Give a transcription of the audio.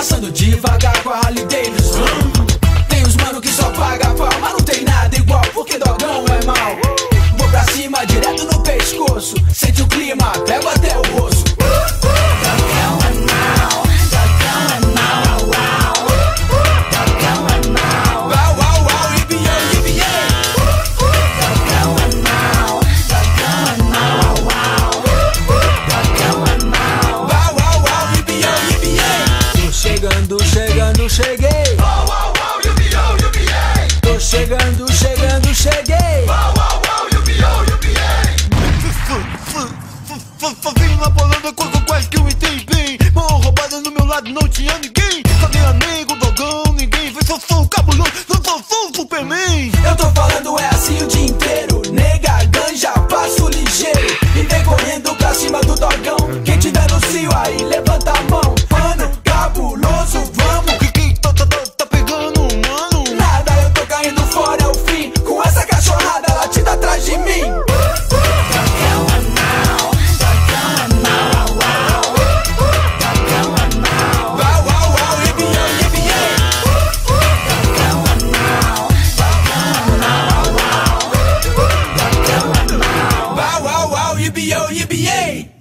Passando devagar com a Harley Davidson. Tem os mano que só paga mas Não tem nada igual porque dogão é mal Vou pra cima direto no pescoço. Sente o clima, pego até o rosto. cheguei. Tô chegando, chegando, cheguei. Uau, uau, uau, na quase que eu entendi. Mão roubada no meu lado, não tinha ninguém. Só nem amigo, dogão, ninguém. Foi só sou o cabulão, não sou, o Superman. Eu tô falando, é assim o dia inteiro. Nega, ganja, passo ligeiro. E vem correndo pra cima do dogão. Quem tiver no cio aí, yippee yippee yay.